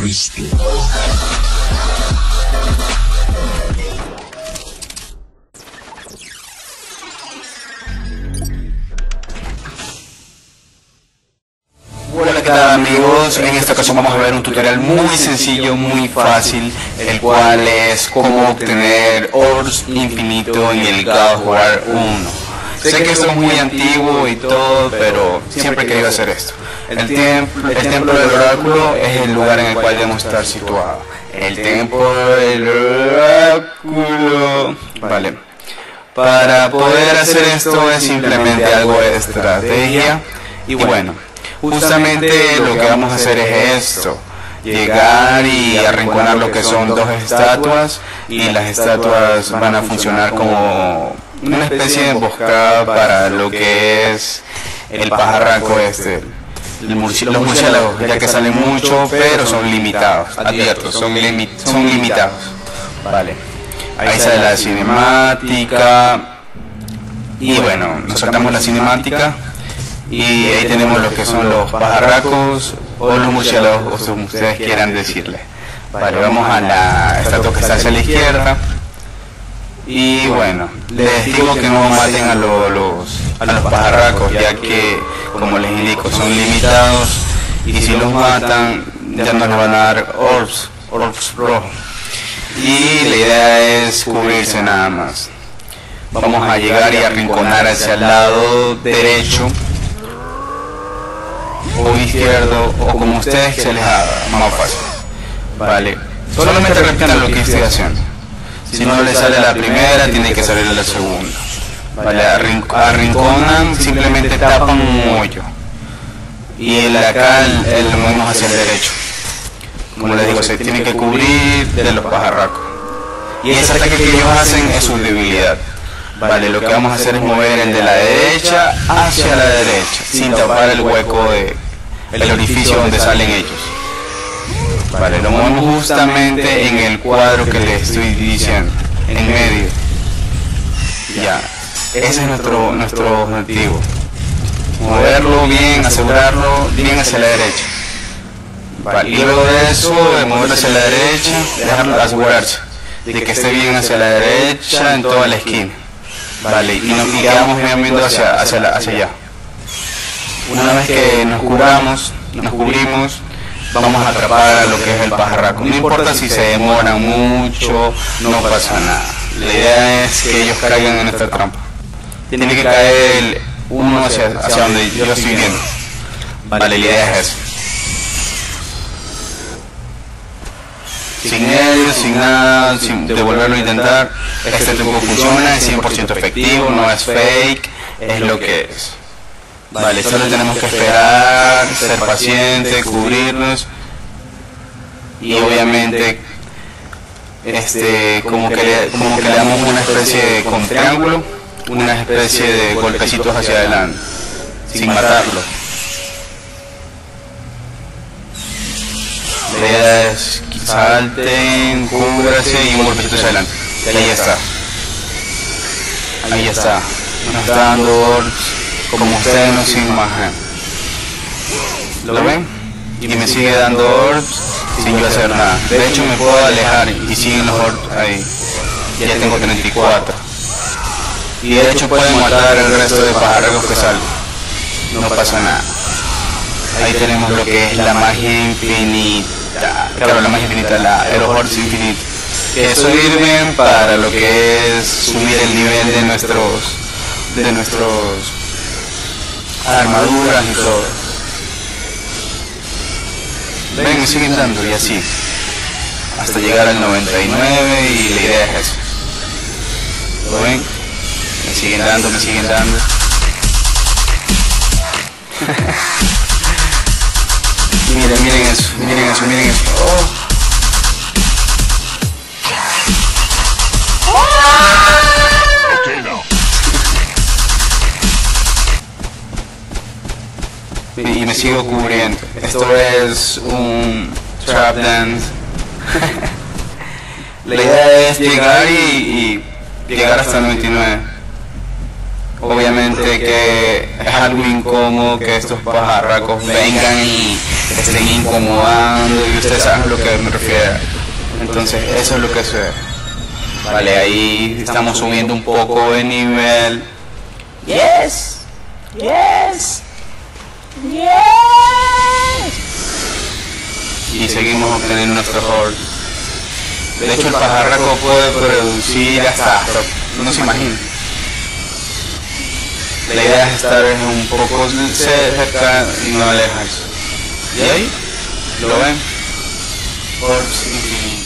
Cristo. Hola, ¿qué tal amigos? En esta ocasión vamos a ver un tutorial muy sencillo, muy fácil, el cual es cómo obtener orbs infinito en el God War 1. Sé que esto es muy antiguo y todo, pero siempre he querido hacer esto. El, templo, el templo del oráculo es el lugar en el cual debemos estar situado. El templo del oráculo... Vale. Para poder hacer esto es simplemente algo de estrategia. Y bueno, justamente lo que vamos a hacer es esto. Llegar y arrinconar lo que son dos estatuas y las estatuas van a funcionar como una especie de emboscada para lo que es el pajarraco este. El murci- los murciélagos, ya que salen mucho, pero son limitados. Advierto, son, limi- son limitados. Vale. Ahí sale la cinemática. Y bueno, nos saltamos la cinemática. Y ahí tenemos lo que son los pajarracos o los murciélagos, o como ustedes quieran decirle. Vale, vamos a la estatua que está hacia la izquierda. Y bueno, les digo que no maten a lo- los, a los pajarracos, ya que, como les indico, son limitados. Y si los matan, ya no les van a dar orbs, orbs rojos. Y la idea es cubrirse nada más. Vamos a llegar y arrinconar hacia el lado derecho o izquierdo o como ustedes se les haga más fácil. Vale. Solamente repitan lo que estoy haciendo. Si no le sale la primera, tiene que salir la segunda. Vale, arrin- arrinconan, simplemente tapan un hoyo. Y el de acá el, el lo movemos hacia el derecho. Como les digo, se tiene que cubrir de los pajarracos. Y ese ataque que ellos hacen es su debilidad. Vale, lo que vamos a hacer es mover el de la derecha hacia la derecha, sin tapar el hueco de el orificio donde salen ellos. Lo movemos justamente en el cuadro que les estoy diciendo, en medio. Ya, ese es nuestro nuestro objetivo. Moverlo bien, asegurarlo bien hacia la derecha. Vale, y luego de eso, de moverlo hacia la derecha, dejarlo asegurarse de que esté bien hacia la derecha en toda la esquina. Vale, y nos quedamos bien viendo hacia, hacia, hacia allá. Una vez que nos curamos, nos cubrimos, vamos a atrapar a lo que es el pajarraco. No importa si se demoran mucho, no pasa nada. La idea es que ellos caigan en nuestra trampa. Tiene que caer uno hacia, donde yo estoy viendo. Vale, la idea es eso. Sin él, sin nada, sin devolverlo a intentar, este truco funciona, es 100% efectivo, no es fake, es lo que es. Vale, solo tenemos que esperar, ser paciente, cubrirnos y obviamente este como que le, como que le damos una especie de con triángulo, una especie de golpecitos hacia adelante, sin matarlo. Es que salten, cúbrase y un golpecito hacia adelante. Y ahí está. Ahí está. Nos está dando como ustedes no se imaginan. ¿Lo ven? Y me sigue dando orbs sin yo hacer nada. De hecho me puedo alejar y siguen los orbs ahí. Ya tengo 34. Y de hecho pueden matar el resto de pájaros que salen. No pasa nada. Ahí tenemos lo que es la magia infinita. Claro, la magia infinita, la, los orbs infinitos. Que sirven para lo que es subir el nivel de nuestros de nuestros armaduras y todo. Ven, me siguen dando y así. Hasta llegar al 99 y la idea es eso. ¿Lo ven? Me siguen dando, me siguen dando. miren, miren eso, miren eso, miren eso. Oh. Sigo cubriendo. Esto es un trap dance. La idea es llegar y, y llegar hasta el 99. Obviamente que es algo incómodo que estos pajarracos vengan y estén incomodando y ustedes saben a lo que me refiero. Entonces eso es lo que sucede. Vale, ahí estamos subiendo un poco de nivel. Yes. Yes. Yes. Y seguimos obteniendo nuestro hold. De hecho el pajarraco puede producir hasta, hasta no se imagina. La idea es estar un poco cerca y no alejarse. ¿Y ahí? ¿Lo ven? Orbs infinitos.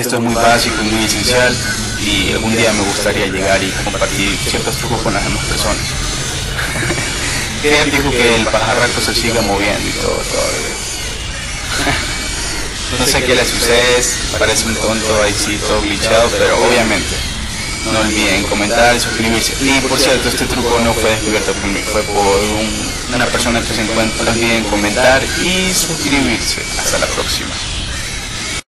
Esto es muy básico y muy esencial y algún día me gustaría llegar y compartir ciertos trucos con las demás personas. ¿Quién dijo que el pajarraco se siga moviendo y todo todavía? no sé qué le sucede, parece un tonto ahí sí todo glitchado, pero obviamente no olviden comentar y suscribirse. Y por cierto, este truco no fue descubierto por mí, fue por un- una persona que se encuentra. No olviden comentar y suscribirse. Hasta la próxima.